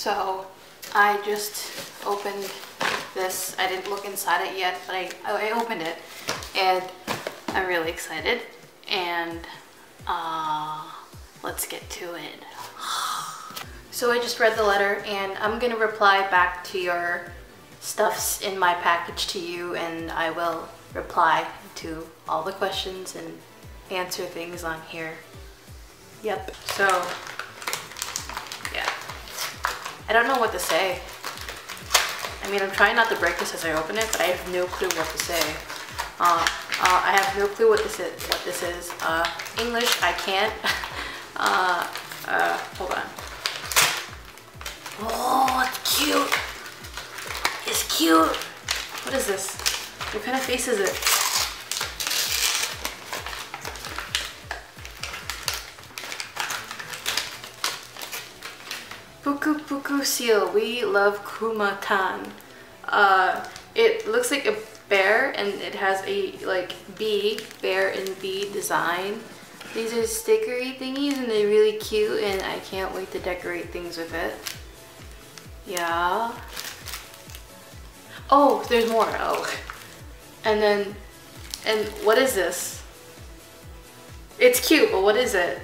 So I just opened this. I didn't look inside it yet, but I, I opened it and I'm really excited. And uh, let's get to it. So I just read the letter and I'm gonna reply back to your stuffs in my package to you and I will reply to all the questions and answer things on here. Yep, so. I don't know what to say. I mean, I'm trying not to break this as I open it, but I have no clue what to say. Uh, uh, I have no clue what this is. What this is. Uh, English, I can't. Uh, uh, hold on. Oh, it's cute. It's cute. What is this? What kind of face is it? Puku Puku Seal. We love Kumatan. Uh, it looks like a bear and it has a like bee, bear and bee design. These are stickery thingies and they're really cute and I can't wait to decorate things with it. Yeah. Oh, there's more. Oh. And then, and what is this? It's cute, but what is it?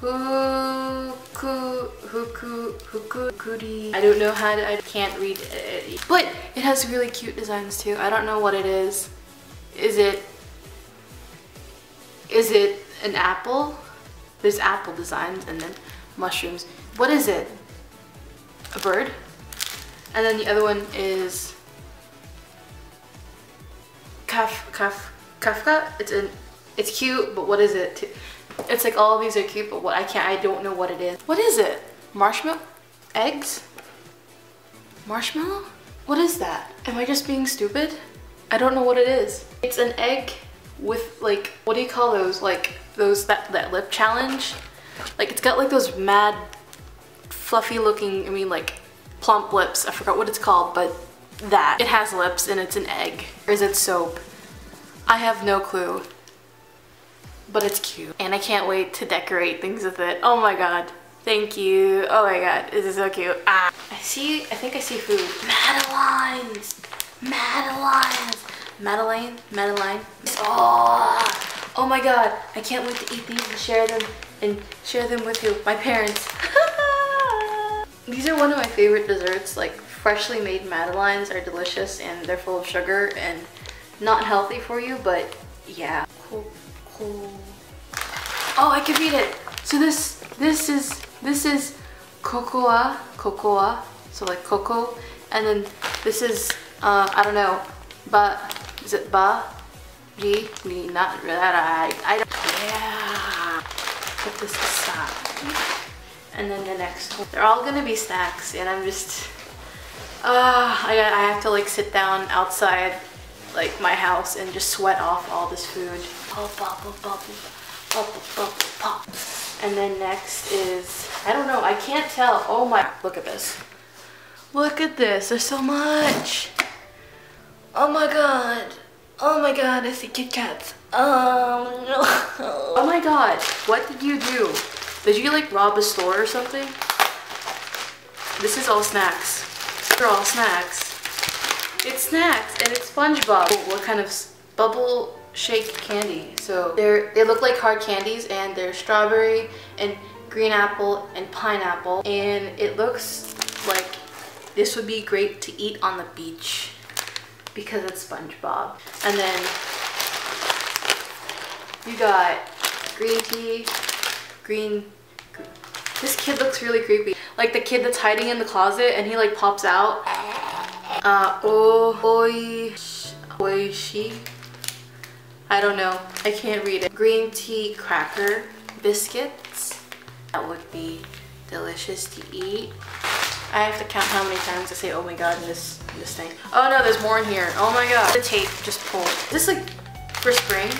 Huku, huku, huku. I don't know how to, I can't read it. But it has really cute designs too. I don't know what it is. Is it, is it an apple? There's apple designs and then mushrooms. What is it? A bird? And then the other one is Kaf, Kaf, Kafka. It's an, it's cute, but what is it? It's like all of these are cute, but what I can't, I don't know what it is. What is it? Marshmallow? Eggs? Marshmallow? What is that? Am I just being stupid? I don't know what it is. It's an egg with like, what do you call those? Like those, that, that lip challenge? Like it's got like those mad fluffy looking, I mean like plump lips. I forgot what it's called, but that. It has lips and it's an egg. Or is it soap? I have no clue. But it's cute. And I can't wait to decorate things with it. Oh my god. Thank you. Oh my god. This is so cute. Ah. I see, I think I see food. Madelines. Madelines. Madeline. Madeline. Oh. Oh my god. I can't wait to eat these and share them and share them with you, my parents. These are one of my favorite desserts. Like freshly made Madelines are delicious and they're full of sugar and not healthy for you, but yeah. Cool, cool. Oh, I can read it. So this, this is, this is cocoa, cocoa, so like cocoa. And then this is, uh, I don't know, but, is it ba? G? Not, I, I don't, yeah. Put this aside and then the next one. They're all gonna be snacks and I'm just, uh, I, I have to like sit down outside like my house and just sweat off all this food. Pop, pop, pop, pop, pop, pop. And then next is, I don't know, I can't tell. Oh my, look at this. Look at this, there's so much. Oh my god. Oh my god, I see Kit Kats. Um, oh my god, what did you do? Did you like rob a store or something? This is all snacks. They're all snacks. It's snacks and it's SpongeBob. What kind of bubble shake candy? So they're they look like hard candies and they're strawberry and green apple and pineapple and it looks like this would be great to eat on the beach because it's SpongeBob. And then you got green tea, green this kid looks really creepy like the kid that's hiding in the closet and he like pops out uh oh oi oishi i don't know i can't read it green tea cracker biscuits that would be delicious to eat I have to count how many times I say oh my god this this thing. Oh no, there's more in here. Oh my god. The tape just pulled. Is this like for spring?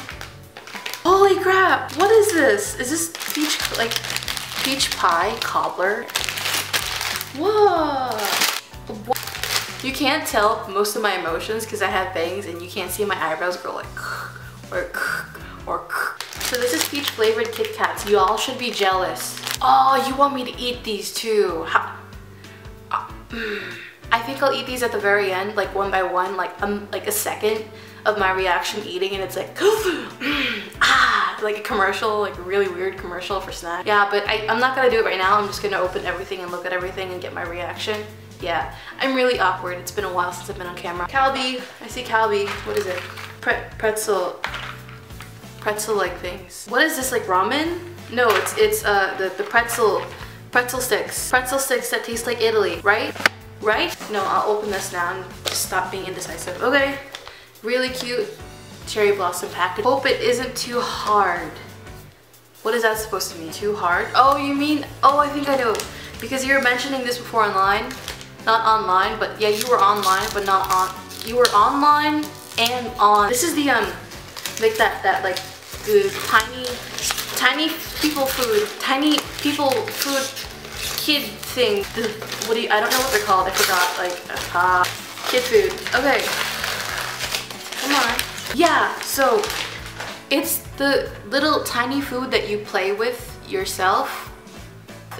Holy crap, what is this? Is this peach, like, peach pie cobbler? Whoa. You can't tell most of my emotions because I have bangs and you can't see my eyebrows go like, or, or, So this is peach flavored Kit Kats. You all should be jealous. Oh, you want me to eat these too. How I think I'll eat these at the very end, like one by one, like um, like a second of my reaction eating and it's like ah like a commercial like a really weird commercial for snack. Yeah but I, I'm not gonna do it right now. I'm just gonna open everything and look at everything and get my reaction. Yeah I'm really awkward. It's been a while since I've been on camera. Calbee. I see Calbee. What is it Pre pretzel pretzel like things what is this like ramen no it's it's uh the, the pretzel pretzel sticks pretzel sticks that taste like Italy right right no I'll open this now and just stop being indecisive okay Really cute cherry blossom package. Hope it isn't too hard. What is that supposed to mean? Too hard? Oh, you mean, oh, I think I know. Because you were mentioning this before online. Not online, but yeah, you were online, but not on. You were online and on. This is the, um, like that, that, like, the tiny, tiny people food, tiny people food kid thing. The, what do you, I don't know what they're called. I forgot, like, uh, kid food. Okay, Come on. Yeah, so it's the little tiny food that you play with yourself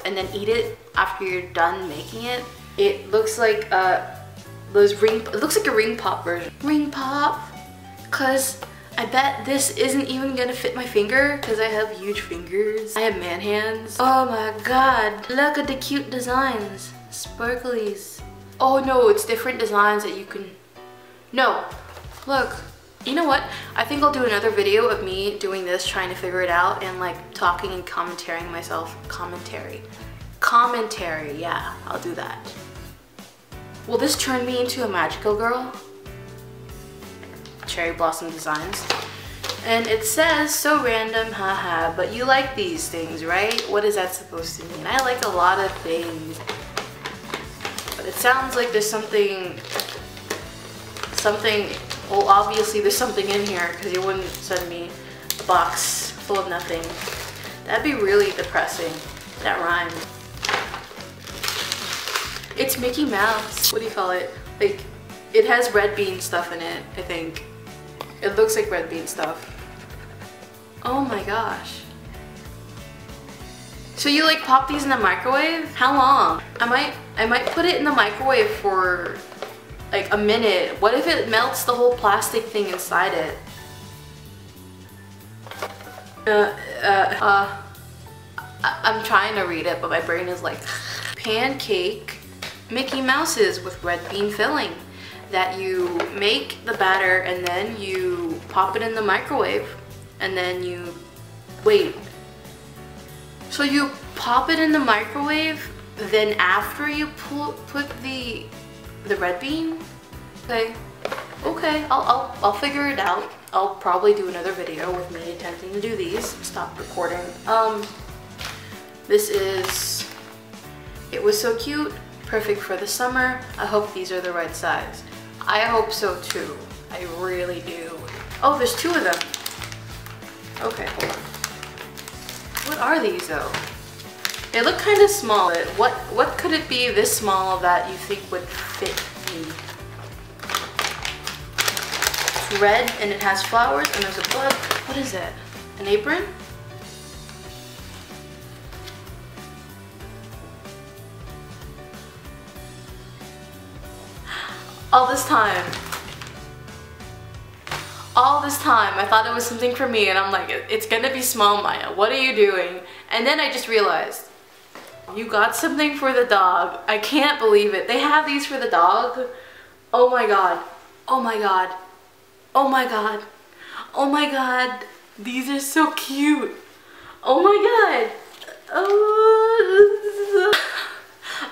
and then eat it after you're done making it. It looks like uh, those ring, it looks like a ring pop version. Ring pop, cause I bet this isn't even gonna fit my finger because I have huge fingers. I have man hands. Oh my god, look at the cute designs. Sparklies. Oh no, it's different designs that you can, no, Look, you know what? I think I'll do another video of me doing this, trying to figure it out, and like talking and commentarying myself. Commentary. Commentary, yeah, I'll do that. Will this turn me into a magical girl? Cherry Blossom Designs. And it says, so random, haha, but you like these things, right? What is that supposed to mean? I like a lot of things. But it sounds like there's something, something well, obviously there's something in here because you wouldn't send me a box full of nothing. That'd be really depressing. That rhyme. It's Mickey Mouse. What do you call it? Like, it has red bean stuff in it, I think. It looks like red bean stuff. Oh my gosh. So you like pop these in the microwave? How long? I might I might put it in the microwave for like a minute. What if it melts the whole plastic thing inside it? Uh, uh, uh, I'm trying to read it, but my brain is like, pancake Mickey Mouses with red bean filling that you make the batter and then you pop it in the microwave and then you, wait. So you pop it in the microwave, then after you pull, put the the red bean? Okay, okay, I'll, I'll, I'll figure it out. I'll probably do another video with me attempting to do these. Stop recording. Um, this is, it was so cute, perfect for the summer. I hope these are the right size. I hope so too. I really do. Oh, there's two of them. Okay, hold on. What are these though? They look kind of small. What what could it be this small that you think would fit me? It's red and it has flowers and there's a bug. What is it? An apron? All this time. All this time, I thought it was something for me and I'm like, it's gonna be small, Maya. What are you doing? And then I just realized, you got something for the dog. I can't believe it. They have these for the dog. Oh my god. Oh my god. Oh my god. Oh my god. These are so cute. Oh my god. Oh.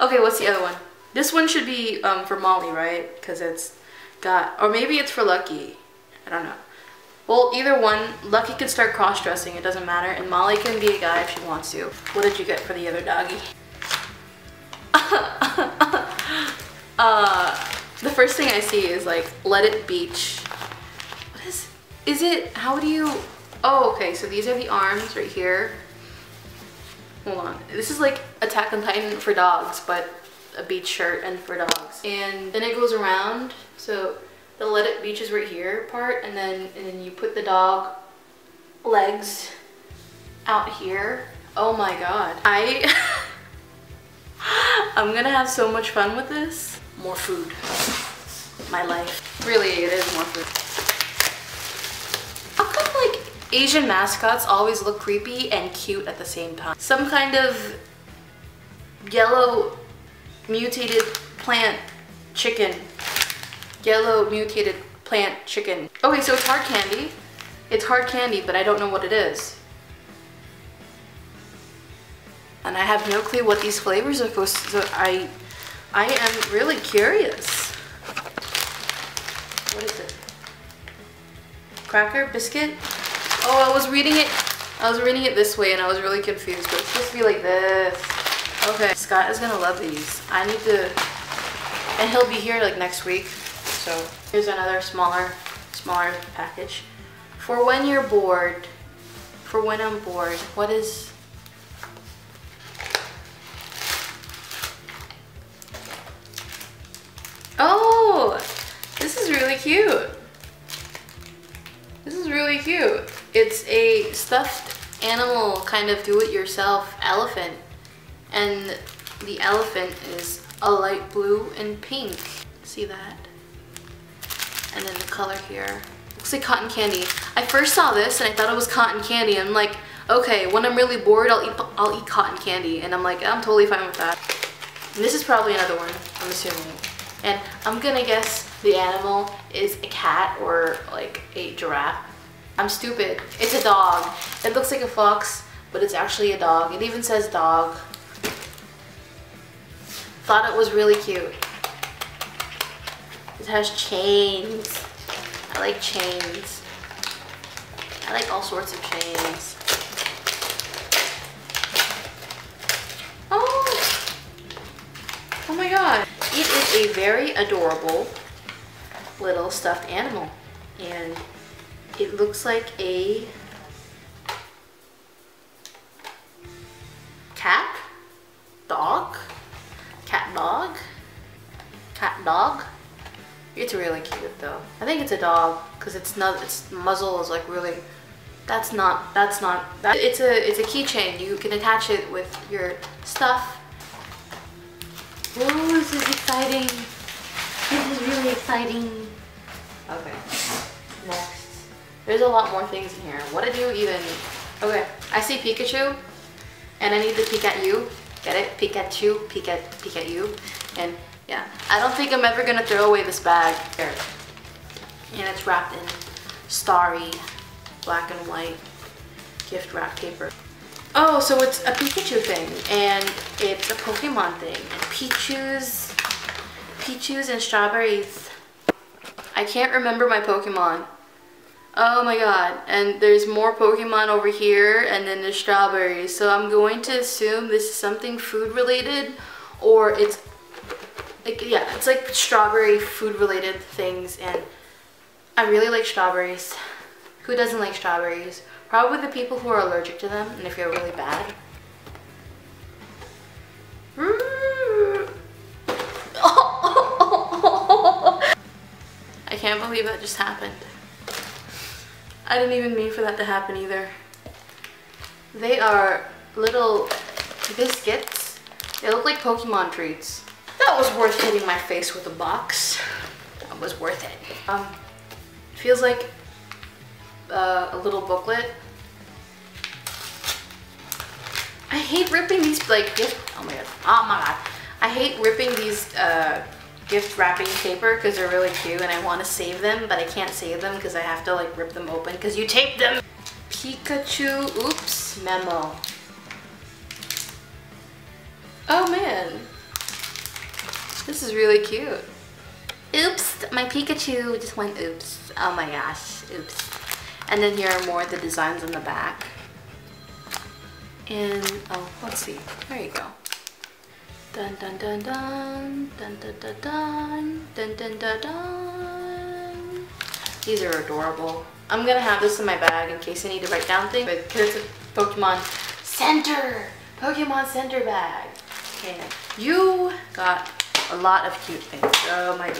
Okay, what's the other one? This one should be um, for Molly, right? Because it's got, or maybe it's for Lucky. I don't know. Well, either one, Lucky can start cross-dressing, it doesn't matter, and Molly can be a guy if she wants to. What did you get for the other doggy? uh, the first thing I see is like, let it beach. What is, is it, how do you, oh, okay, so these are the arms right here. Hold on, this is like Attack on Titan for dogs, but a beach shirt and for dogs. And then it goes around, so the let it beach is right here part and then and then you put the dog legs out here. Oh my god. I... I'm gonna have so much fun with this. More food. My life. Really, it is more food. How come like Asian mascots always look creepy and cute at the same time? Some kind of yellow mutated plant chicken. Yellow mutated plant chicken. Okay, so it's hard candy. It's hard candy, but I don't know what it is. And I have no clue what these flavors are supposed to, so I, I am really curious. What is it? Cracker, biscuit? Oh, I was reading it, I was reading it this way and I was really confused, but it's supposed to be like this. Okay, Scott is gonna love these. I need to, and he'll be here like next week. So here's another smaller, smaller package. For when you're bored, for when I'm bored, what is, Oh, this is really cute. This is really cute. It's a stuffed animal kind of do-it-yourself elephant. And the elephant is a light blue and pink. See that? And then the color here. Looks like cotton candy. I first saw this and I thought it was cotton candy. I'm like, okay, when I'm really bored, I'll eat, I'll eat cotton candy. And I'm like, I'm totally fine with that. And this is probably another one, I'm assuming. And I'm gonna guess the animal is a cat or like a giraffe. I'm stupid. It's a dog. It looks like a fox, but it's actually a dog. It even says dog. Thought it was really cute. It has chains. I like chains. I like all sorts of chains. Oh! Oh my god. It is a very adorable little stuffed animal. And it looks like a cat, dog, cat dog, cat dog. It's really cute though. I think it's a dog because it's not, its muzzle is like really, that's not, that's not, that, it's a, it's a keychain. You can attach it with your stuff Oh, this is exciting. This is really exciting. Okay, next. There's a lot more things in here. What did you even... Okay, I see Pikachu, and I need to peek at you. Get it? Pikachu, Pikachu. you. And yeah, I don't think I'm ever gonna throw away this bag. Here. And it's wrapped in starry black and white gift wrap paper. Oh, so it's a Pikachu thing, and it's a Pokemon thing. And Pichus, Pichus and strawberries. I can't remember my Pokemon. Oh my god, and there's more Pokemon over here, and then there's strawberries. So I'm going to assume this is something food related, or it's, like, yeah, it's like strawberry food related things, and I really like strawberries. Who doesn't like strawberries? Probably the people who are allergic to them and they feel really bad. I can't believe that just happened. I didn't even mean for that to happen either. They are little biscuits. They look like Pokemon treats. That was worth hitting my face with a box. That was worth it. Um, feels like uh, a little booklet. I hate ripping these like gift, oh my god, oh my god. I hate ripping these uh, gift wrapping paper because they're really cute and I want to save them, but I can't save them because I have to like rip them open because you tape them. Pikachu, oops, memo. Oh man, this is really cute. Oops, my Pikachu just went oops. Oh my gosh, oops. And then here are more of the designs on the back. And, oh, let's see. There you go. Dun dun dun dun, dun dun dun dun, dun dun dun dun. These are adorable. I'm gonna have this in my bag in case I need to write down things. But here's a Pokemon Center! Pokemon Center bag. Okay, you got a lot of cute things. Oh my.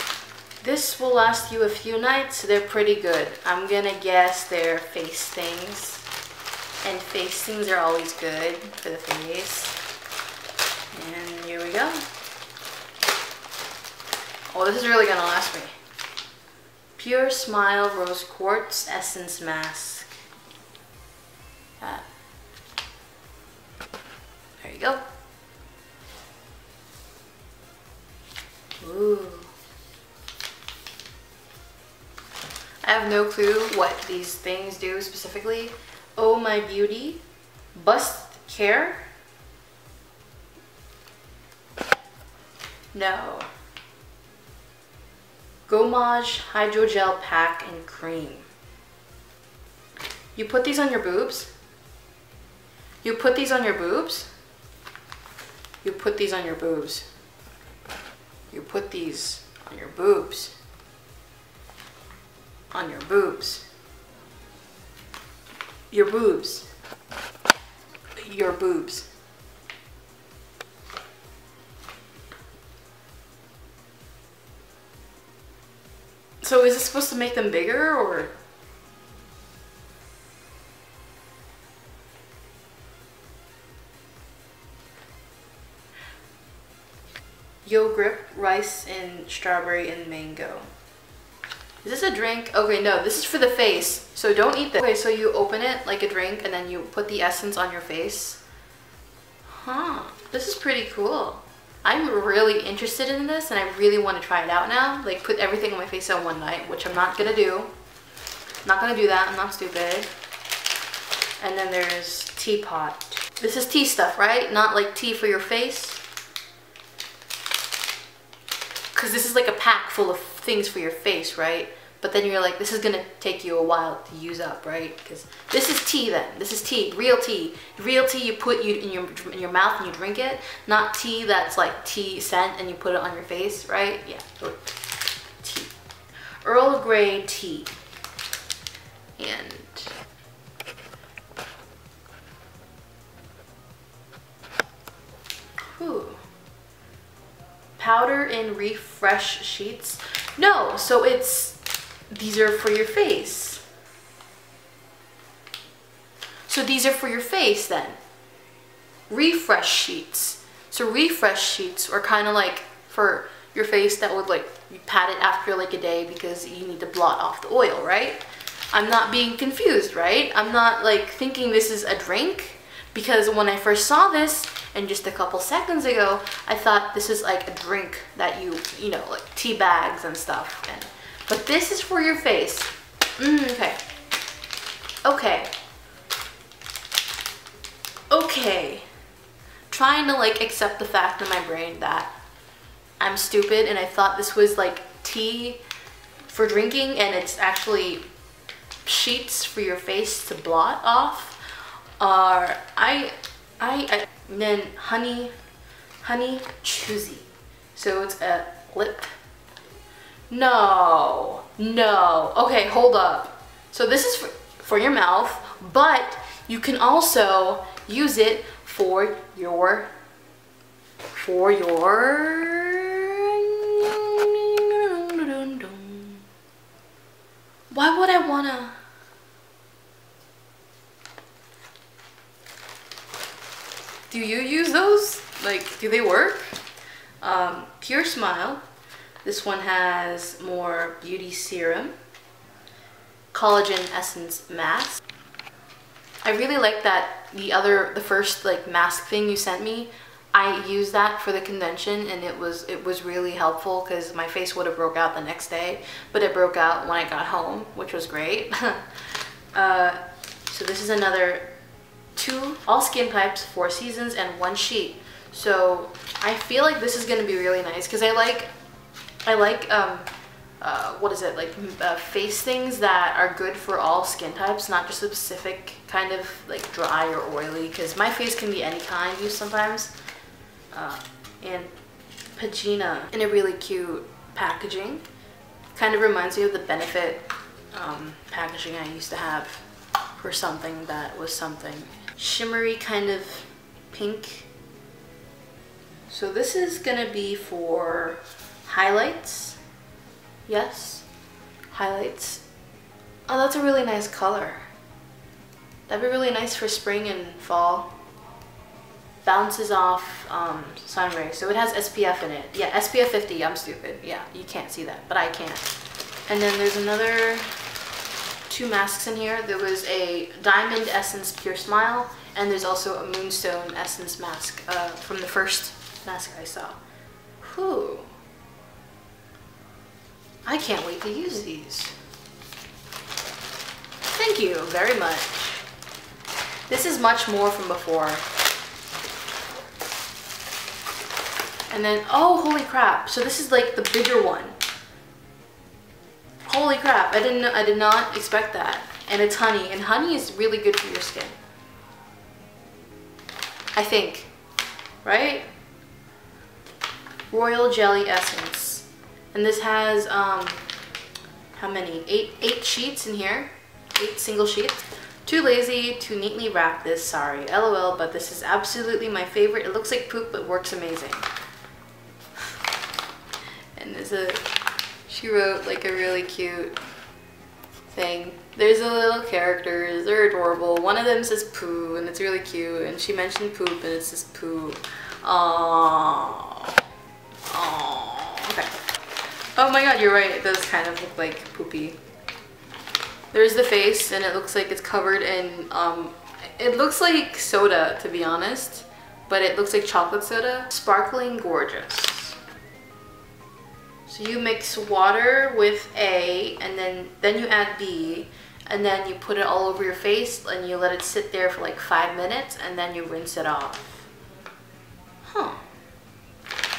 This will last you a few nights. They're pretty good. I'm gonna guess they're face things. And face things are always good for the face. And here we go. Oh, this is really gonna last me. Pure Smile Rose Quartz Essence Mask. That. There you go. Ooh. I have no clue what these things do specifically. Oh My Beauty, Bust Care. No. Gomage Hydrogel Pack and Cream. You put these on your boobs? You put these on your boobs? You put these on your boobs. You put these on your boobs. On your boobs. Your boobs. Your boobs. So is it supposed to make them bigger or? Yo grip rice and strawberry and mango. Is this a drink? Okay, no, this is for the face. So don't eat this. Okay, so you open it like a drink and then you put the essence on your face. Huh, this is pretty cool. I'm really interested in this and I really want to try it out now. Like put everything on my face on one night, which I'm not gonna do. I'm not gonna do that, I'm not stupid. And then there's teapot. This is tea stuff, right? Not like tea for your face. Cause this is like a pack full of things for your face, right? But then you're like, this is gonna take you a while to use up, right? Because this is tea then. This is tea, real tea. Real tea you put you in your in your mouth and you drink it. Not tea that's like tea scent and you put it on your face, right? Yeah. Tea. Earl Grey tea. And Whew. Powder in refresh sheets. No, so it's these are for your face. So these are for your face then. Refresh sheets. So refresh sheets are kind of like for your face that would like you pat it after like a day because you need to blot off the oil, right? I'm not being confused, right? I'm not like thinking this is a drink because when I first saw this and just a couple seconds ago, I thought this is like a drink that you, you know, like tea bags and stuff. And but this is for your face. Mm, okay. Okay. Okay. Trying to like accept the fact in my brain that I'm stupid and I thought this was like tea for drinking and it's actually sheets for your face to blot off. Are I, I, I, then honey, honey choosy. So it's a lip no, no. Okay, hold up. So this is for, your mouth, but you can also use it for your, for your, why would I wanna, do you use those? Like, do they work? Um, Pure Smile this one has more beauty serum, collagen essence mask. I really like that the other, the first like mask thing you sent me, I used that for the convention and it was it was really helpful because my face would have broke out the next day, but it broke out when I got home, which was great. uh, so this is another two all skin types, four seasons, and one sheet. So I feel like this is gonna be really nice because I like I like, um, uh, what is it, like uh, face things that are good for all skin types, not just a specific kind of like dry or oily, because my face can be any kind used sometimes. Uh, and Pagina in a really cute packaging. Kind of reminds me of the Benefit um, packaging I used to have for something that was something. Shimmery kind of pink. So this is gonna be for highlights. Yes, highlights. Oh, that's a really nice color. That'd be really nice for spring and fall. Bounces off um, sun rays. So it has SPF in it. Yeah, SPF 50. I'm stupid. Yeah, you can't see that, but I can. And then there's another two masks in here. There was a Diamond Essence Pure Smile, and there's also a Moonstone Essence mask uh, from the first mask I saw. Whew. I can't wait to use these. Thank you very much. This is much more from before. And then, oh, holy crap. So this is like the bigger one. Holy crap, I didn't, I did not expect that. And it's honey, and honey is really good for your skin. I think, right? Royal Jelly Essence. And this has, um, how many? Eight, eight sheets in here. Eight single sheets. Too lazy to neatly wrap this, sorry. LOL, but this is absolutely my favorite. It looks like poop, but works amazing. And there's a, she wrote like a really cute thing. There's a little characters, they're adorable. One of them says poo, and it's really cute. And she mentioned poop, and it says poo. Aww. Aww. Okay. Oh my god, you're right. It does kind of look like poopy. There's the face, and it looks like it's covered in, um, it looks like soda, to be honest. But it looks like chocolate soda. Sparkling Gorgeous. So you mix water with A, and then, then you add B, and then you put it all over your face, and you let it sit there for like five minutes, and then you rinse it off. Huh.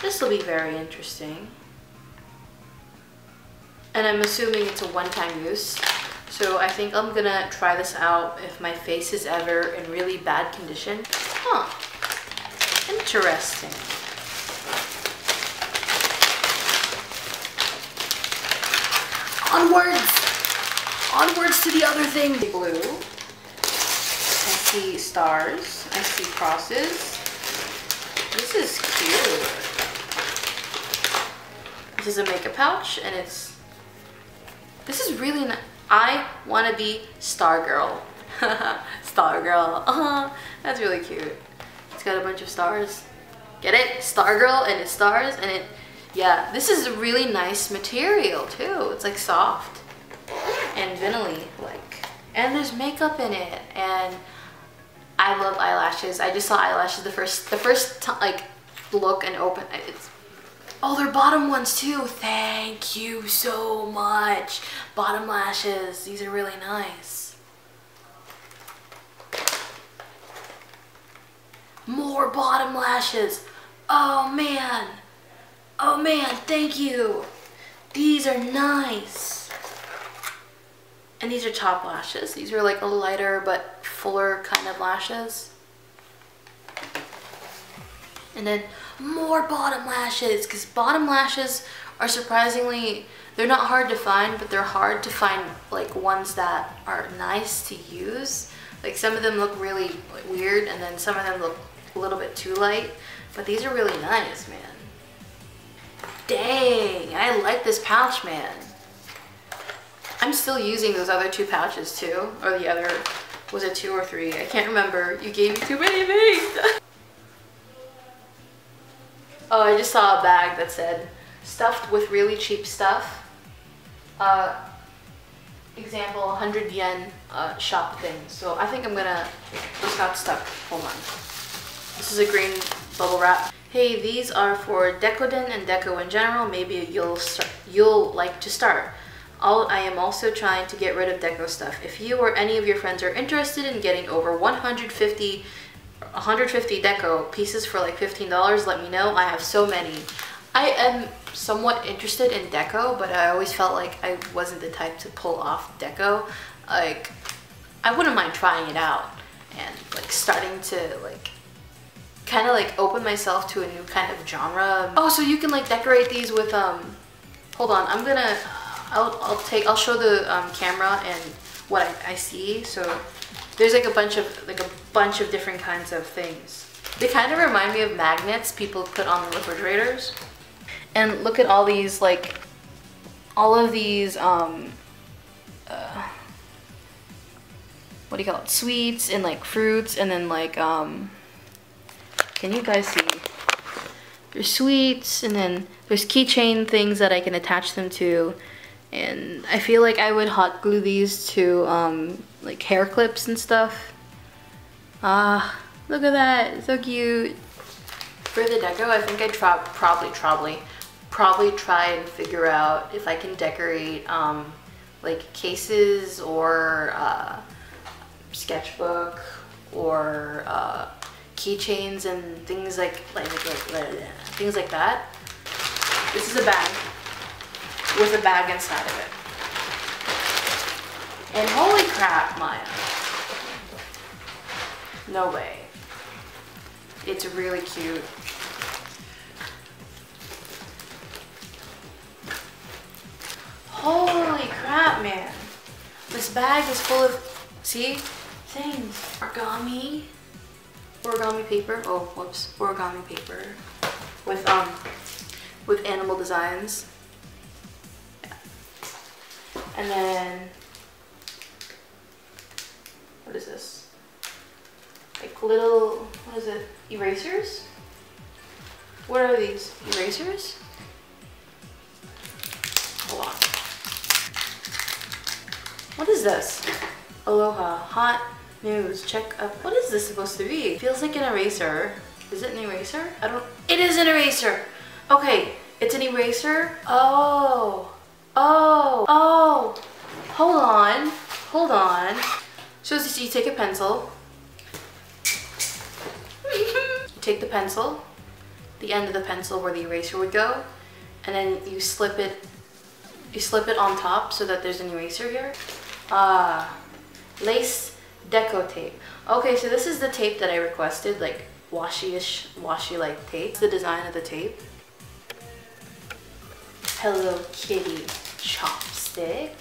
This will be very interesting. And I'm assuming it's a one-time use. So I think I'm gonna try this out if my face is ever in really bad condition. Huh. Interesting. Onwards! Onwards to the other thing. Blue. I see stars. I see crosses. This is cute. This is a makeup pouch and it's, this is really nice. I want to be Star Girl. star Girl. Uh -huh. That's really cute. It's got a bunch of stars. Get it? Star Girl and it's stars and it, yeah, this is a really nice material too. It's like soft and vanilla like. And there's makeup in it and I love eyelashes. I just saw eyelashes the first, the first like look and open. It's Oh, they're bottom ones too. Thank you so much. Bottom lashes. These are really nice. More bottom lashes. Oh man. Oh man, thank you. These are nice. And these are top lashes. These are like a lighter but fuller kind of lashes. And then more bottom lashes because bottom lashes are surprisingly they're not hard to find but they're hard to find like ones that are nice to use. Like some of them look really weird and then some of them look a little bit too light but these are really nice man. Dang I like this pouch man. I'm still using those other two pouches too or the other was it two or three? I can't remember. You gave me too many things Oh, I just saw a bag that said stuffed with really cheap stuff. Uh, example, 100 yen uh, shop thing. So I think I'm gonna, this got stuck, hold on. This is a green bubble wrap. Hey, these are for Decoden and Deco in general. Maybe you'll start, you'll like to start. All, I am also trying to get rid of deco stuff. If you or any of your friends are interested in getting over 150 150 deco pieces for like $15, let me know. I have so many. I am somewhat interested in deco, but I always felt like I wasn't the type to pull off deco. Like, I wouldn't mind trying it out and like starting to like kind of like open myself to a new kind of genre. Oh, so you can like decorate these with, um, hold on, I'm gonna, I'll, I'll take, I'll show the um, camera and what I, I see. So there's like a bunch of like a bunch of different kinds of things. They kind of remind me of magnets people put on the refrigerators. And look at all these like all of these um uh, what do you call it? Sweets and like fruits and then like, um, can you guys see? There's sweets and then there's keychain things that I can attach them to. And I feel like I would hot glue these to um, like hair clips and stuff. Ah, look at that, so cute. For the deco, I think I'd probably, probably, probably try and figure out if I can decorate um, like cases or uh, sketchbook or uh, keychains and things like, like, like, like, things like that. This is a bag with a bag inside of it. And holy crap, Maya. No way. It's really cute. Holy crap, man. This bag is full of, see, things. Origami, origami paper. Oh, whoops, origami paper with um, with animal designs. Yeah. And then, what is this? Like little, what is it? Erasers? What are these? Erasers? Hold on. What is this? Aloha, hot news, check up. What is this supposed to be? Feels like an eraser. Is it an eraser? I don't, it is an eraser. Okay, it's an eraser. Oh, oh, oh, hold on, hold on. So as you take a pencil, you take the pencil, the end of the pencil where the eraser would go, and then you slip it, you slip it on top so that there's an eraser here. Ah, lace deco tape. Okay, so this is the tape that I requested, like washi-ish, washi-like tape. The design of the tape. Hello Kitty chopstick.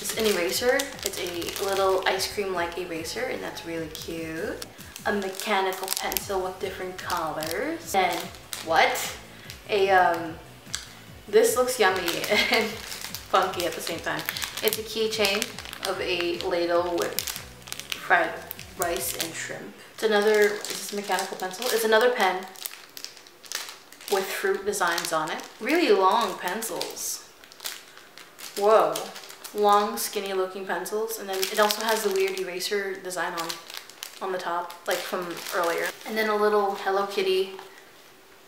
It's an eraser. It's a little ice cream like eraser and that's really cute. A mechanical pencil with different colors. Then what? A um this looks yummy and funky at the same time. It's a keychain of a ladle with fried rice and shrimp. It's another, is this mechanical pencil? It's another pen with fruit designs on it. Really long pencils. Whoa long, skinny looking pencils. And then it also has the weird eraser design on, on the top, like from earlier. And then a little Hello Kitty,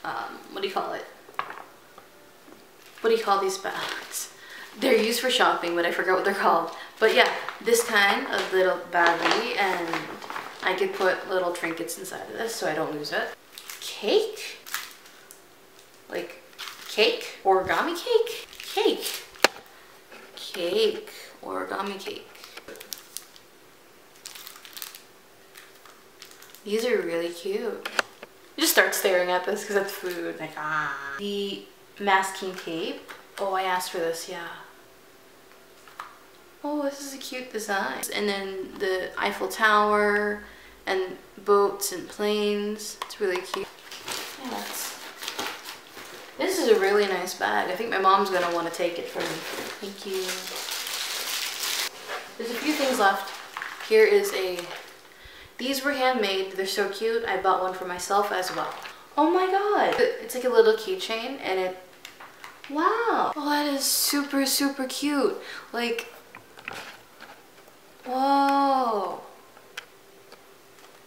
um, what do you call it? What do you call these bags? They're used for shopping, but I forgot what they're called. But yeah, this kind of little baggie, and I could put little trinkets inside of this so I don't lose it. Cake? Like, cake? Origami cake? Cake cake, origami cake. These are really cute. You just start staring at this because it's food. Like, ah. The masking tape. Oh, I asked for this, yeah. Oh, this is a cute design. And then the Eiffel Tower and boats and planes. It's really cute. Yeah, that's this is a really nice bag. I think my mom's gonna want to take it from me. Thank you. There's a few things left. Here is a, these were handmade. They're so cute. I bought one for myself as well. Oh my god. It's like a little keychain and it, wow. Oh, that is super, super cute. Like, whoa.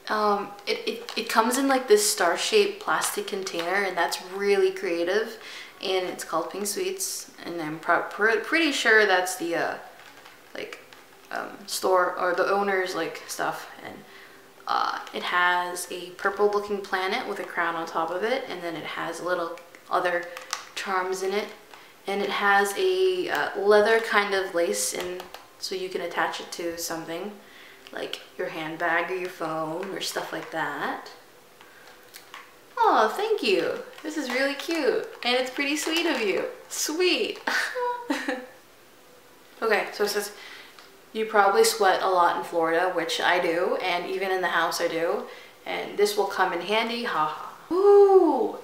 Um, it, it, it comes in like this star-shaped plastic container and that's really creative and it's called Pink Sweets and I'm pr pretty sure that's the uh, like um, store or the owner's like stuff and uh, it has a purple looking planet with a crown on top of it and then it has little other charms in it and it has a uh, leather kind of lace and so you can attach it to something like your handbag or your phone or stuff like that. Oh, thank you. This is really cute. And it's pretty sweet of you. Sweet. okay, so it says, you probably sweat a lot in Florida, which I do, and even in the house I do. And this will come in handy, haha. Ooh,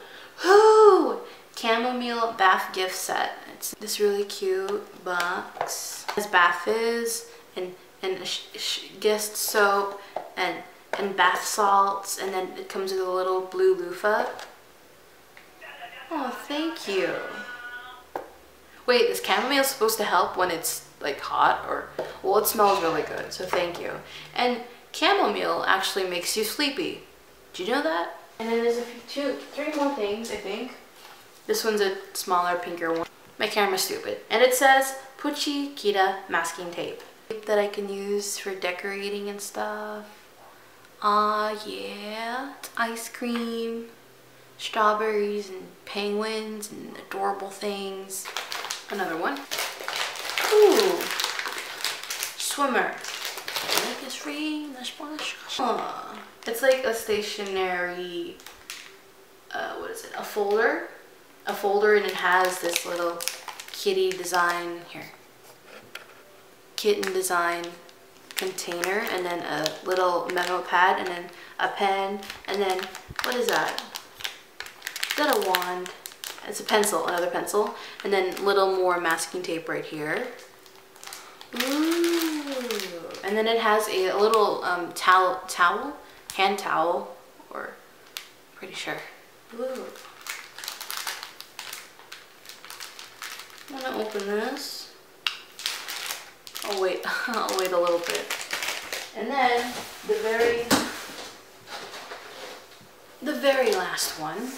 ooh, chamomile bath gift set. It's this really cute box. It has bath fizz and and guest soap and and bath salts and then it comes with a little blue loofah. Oh, thank you. Wait, is chamomile supposed to help when it's like hot or well it smells really good so thank you. And chamomile actually makes you sleepy. Do you know that? And then there's a few two three more things I think. This one's a smaller pinker one. My camera's stupid. And it says Pucci Kita masking tape that I can use for decorating and stuff ah uh, yeah it's ice cream strawberries and penguins and adorable things another one Ooh. Swimmer. It's like a stationary, uh, what is it, a folder? A folder and it has this little kitty design, here, kitten design container and then a little memo pad and then a pen and then, what is that? Is that a wand? It's a pencil, another pencil, and then little more masking tape right here. Ooh. And then it has a, little um, towel, towel, hand towel, or pretty sure. Ooh. I'm gonna open this. Wait, I'll wait a little bit. And then the very, the very last one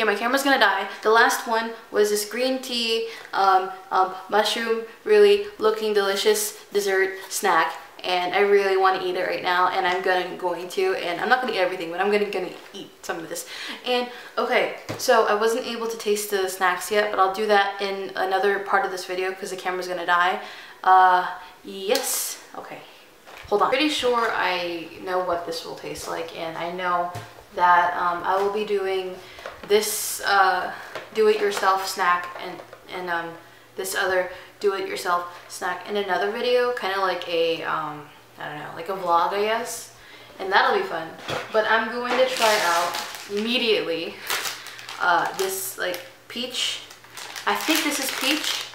Okay, my camera's gonna die. The last one was this green tea, um, um, mushroom, really looking delicious dessert snack. And I really want to eat it right now, and I'm gonna going to, and I'm not gonna eat everything, but I'm gonna gonna eat some of this. And okay, so I wasn't able to taste the snacks yet, but I'll do that in another part of this video because the camera's gonna die. Uh, yes. Okay, hold on. Pretty sure I know what this will taste like, and I know that um, I will be doing this uh, do-it-yourself snack and, and um, this other do-it-yourself snack in another video, kind of like a, um, I don't know, like a vlog, I guess. And that'll be fun. But I'm going to try out immediately uh, this like peach, I think this is peach,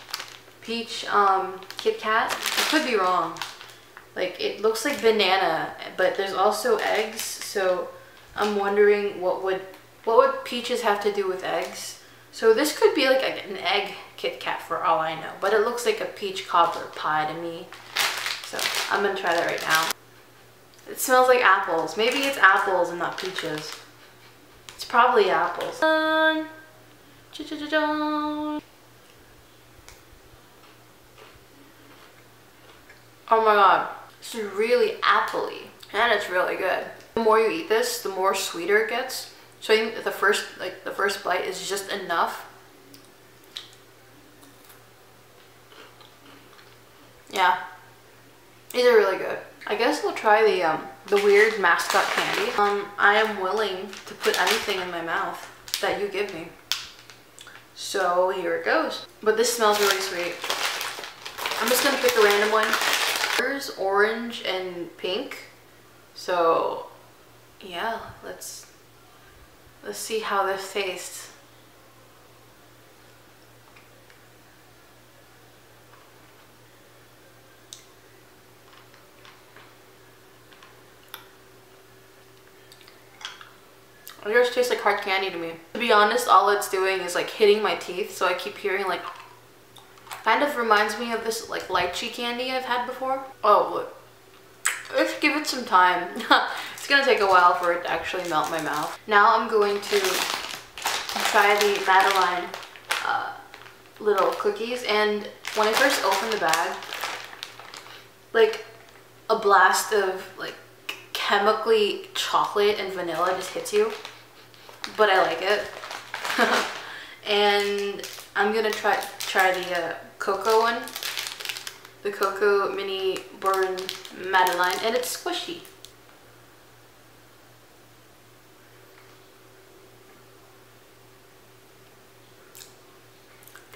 peach um, Kit Kat. I could be wrong. Like it looks like banana, but there's also eggs, so I'm wondering what would what would peaches have to do with eggs? So this could be like an egg Kit Kat for all I know, but it looks like a peach cobbler pie to me. So I'm gonna try that right now. It smells like apples. Maybe it's apples and not peaches. It's probably apples. Oh my god, this is really appley and it's really good. The more you eat this, the more sweeter it gets. So I think the first, like the first bite is just enough. Yeah, these are really good. I guess we'll try the um, the weird mascot candy. Um, I am willing to put anything in my mouth that you give me. So here it goes. But this smells really sweet. I'm just gonna pick a random one. There's orange and pink. So yeah, let's let's see how this tastes. It just tastes like hard candy to me. To be honest, all it's doing is like hitting my teeth, so I keep hearing like, kind of reminds me of this like lychee candy I've had before. Oh, look. Let's give it some time. it's gonna take a while for it to actually melt my mouth. Now I'm going to try the Madeleine uh, little cookies. And when I first opened the bag, like a blast of like chemically chocolate and vanilla just hits you. But I like it. and I'm gonna try try the uh, cocoa one the Cocoa Mini Bourbon Madeleine, and it's squishy.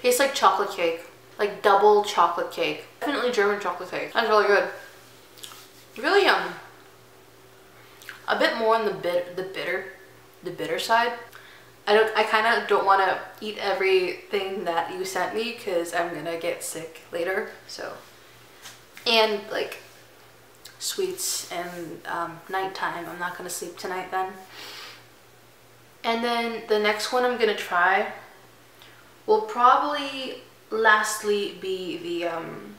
Tastes like chocolate cake, like double chocolate cake. Definitely German chocolate cake. That's really good. Really um, a bit more on the bit the bitter, the bitter side. I don't. I kind of don't want to eat everything that you sent me because I'm gonna get sick later. So, and like sweets and um, nighttime. I'm not gonna sleep tonight then. And then the next one I'm gonna try will probably lastly be the um,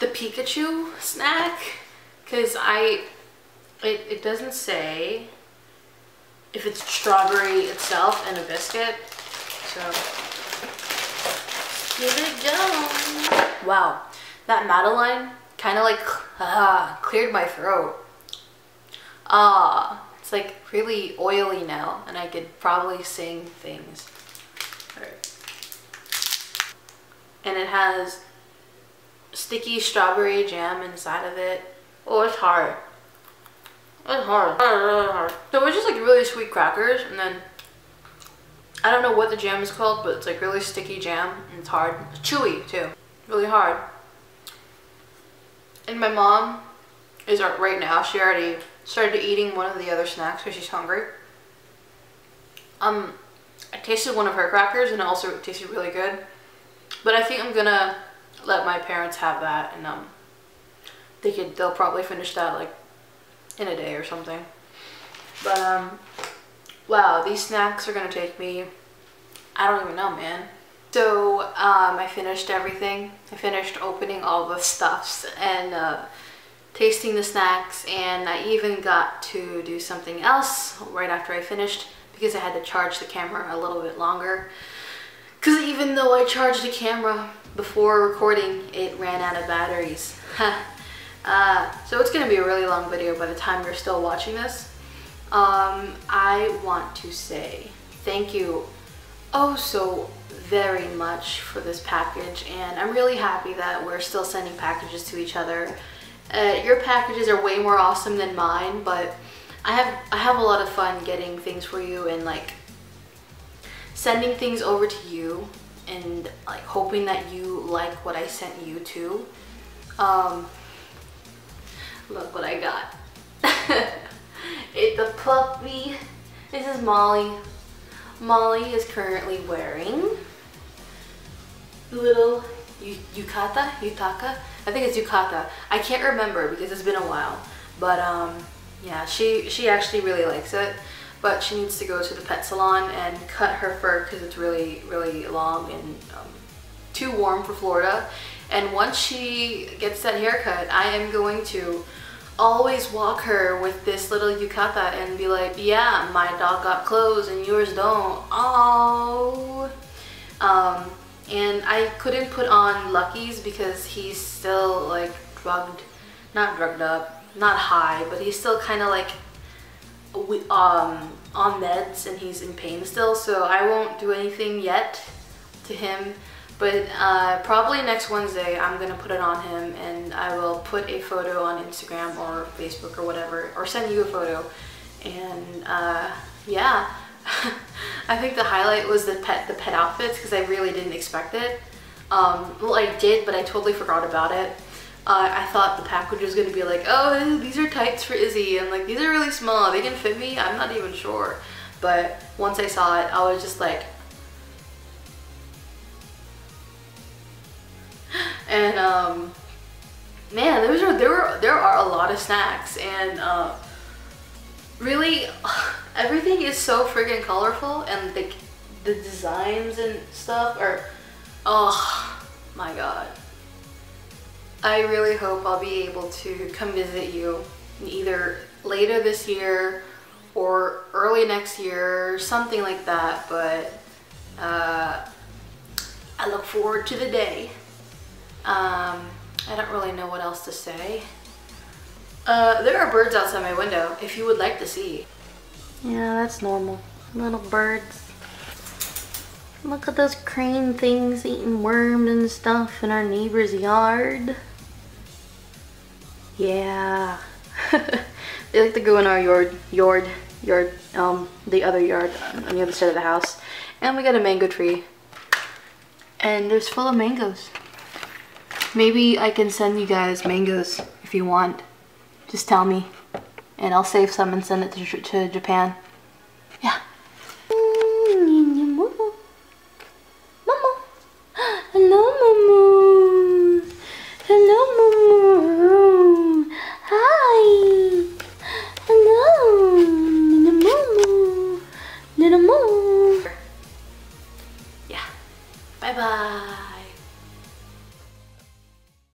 the Pikachu snack because I it, it doesn't say if it's strawberry itself and a biscuit so. Here we go wow that Madeleine kind of like ah, cleared my throat. Ah it's like really oily now and I could probably sing things. And it has sticky strawberry jam inside of it. Oh, it's hard. It's hard. It's really hard. So it's just like really sweet crackers and then I don't know what the jam is called, but it's like really sticky jam and it's hard. It's chewy too. Really hard. And my mom is right now, she already started eating one of the other snacks because she's hungry. Um, I tasted one of her crackers and it also tasted really good. But I think I'm gonna let my parents have that and um they could they'll probably finish that like in a day or something. But um wow, these snacks are gonna take me I don't even know man. So um, I finished everything. I finished opening all the stuffs and uh, tasting the snacks and I even got to do something else right after I finished because I had to charge the camera a little bit longer. Because even though I charged the camera before recording, it ran out of batteries. uh, so it's going to be a really long video by the time you're still watching this. Um, I want to say thank you oh so very much for this package and I'm really happy that we're still sending packages to each other. Uh, your packages are way more awesome than mine, but I have I have a lot of fun getting things for you and like sending things over to you and like hoping that you like what I sent you too. Um, look what I got. it's a puppy. This is Molly. Molly is currently wearing little yukata, yutaka. I think it's yukata. I can't remember because it's been a while. But um, yeah, she she actually really likes it but she needs to go to the pet salon and cut her fur because it's really, really long and um, too warm for Florida. And once she gets that haircut, I am going to always walk her with this little yukata and be like, yeah, my dog got clothes and yours don't. Oh. Um, and I couldn't put on Lucky's because he's still like drugged, not drugged up, not high, but he's still kind of like um, on meds and he's in pain still, so I won't do anything yet to him. But uh, probably next Wednesday, I'm gonna put it on him and I will put a photo on Instagram or Facebook or whatever, or send you a photo. And uh, yeah, I think the highlight was the pet the pet outfits because I really didn't expect it. Um, well, I did, but I totally forgot about it uh, I thought the package was gonna be like, oh, these are tights for Izzy, and like, these are really small, they can fit me, I'm not even sure. But once I saw it, I was just like, and um, man, those are, there were, there are a lot of snacks, and uh, really, everything is so freaking colorful, and the, the designs and stuff are, oh my god. I really hope I'll be able to come visit you either later this year or early next year, something like that, but uh, I look forward to the day. Um, I don't really know what else to say. Uh, there are birds outside my window, if you would like to see. Yeah, that's normal. Little birds. Look at those crane things eating worms and stuff in our neighbor's yard. Yeah. they like to go in our yard, yard, yard, um, the other yard on the other side of the house. And we got a mango tree. And it's full of mangoes. Maybe I can send you guys mangoes if you want. Just tell me. And I'll save some and send it to, to Japan. Yeah. Mama. Hello, Mama.